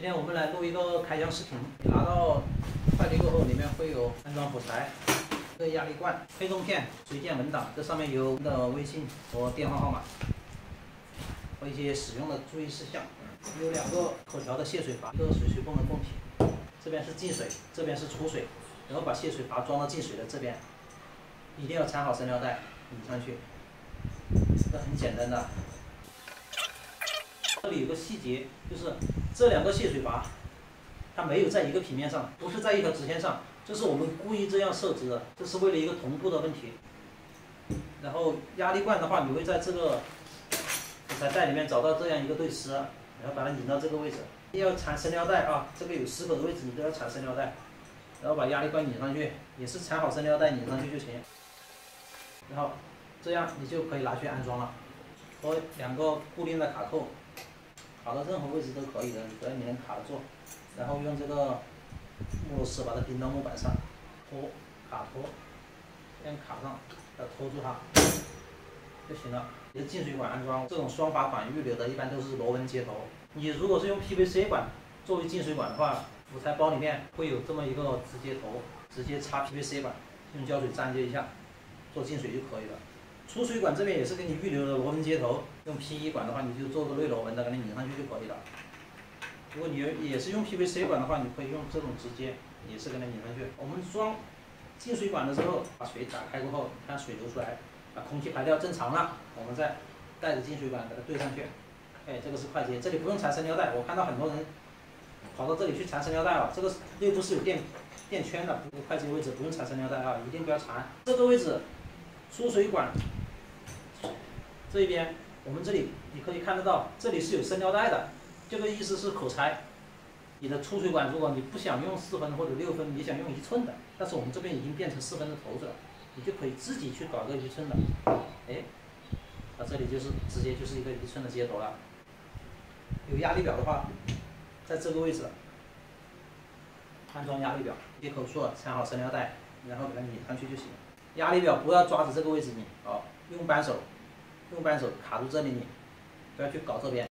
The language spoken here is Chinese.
今天我们来录一个开箱视频。拿到快递过后，里面会有安装补材、这个压力罐、配重片、水键文档，这上面有我们的微信和电话号码，和一些使用的注意事项。有两个可调的泄水阀，一个水水泵的泵体，这边是进水，这边是出水，然后把泄水阀装到进水的这边，一定要缠好生料带，拧上去，这很简单的。这里有个细节，就是这两个泄水阀，它没有在一个平面上，不是在一条直线上，这是我们故意这样设置的，这是为了一个同步的问题。然后压力罐的话，你会在这个补材袋里面找到这样一个对丝，然后把它拧到这个位置，要缠生料带啊，这个有丝口的位置你都要缠生料带，然后把压力罐拧上去，也是缠好生料带拧上去就行。然后这样你就可以拿去安装了，和两个固定的卡扣。卡到任何位置都可以的，只要你能卡得住，然后用这个木螺丝把它钉到木板上，拖卡拖，这样卡上，要拖住它就行了。你的进水管安装这种双阀管预留的，一般都是螺纹接头。你如果是用 PVC 管作为进水管的话，辅材包里面会有这么一个直接头，直接插 PVC 管，用胶水粘接一下，做进水就可以了。出水管这边也是给你预留的螺纹接头，用 PE 管的话，你就做个内螺纹的，给它拧上去就可以了。如果你也是用 PVC 管的话，你可以用这种直接，也是给它拧上去。我们装进水管的时候，把水打开过后，看水流出来，把空气排掉正常了，我们再带着进水管给它对上去。哎，这个是快捷，这里不用缠生料带。我看到很多人跑到这里去缠生料带啊，这个内部是有电电圈的，这个快捷位置不用缠生料带啊，一定不要缠。这个位置出水管。这一边，我们这里你可以看得到，这里是有生料带的，这个意思是可拆。你的出水管，如果你不想用四分或者六分，你想用一寸的，但是我们这边已经变成四分的头子了，你就可以自己去搞个一寸的。哎，它这里就是直接就是一个一寸的接头了。有压力表的话，在这个位置安装压力表，接口处缠好生料带，然后给它拧上去就行。压力表不要抓着这个位置拧，哦，用扳手。用扳手卡住这里，面不要去搞这边。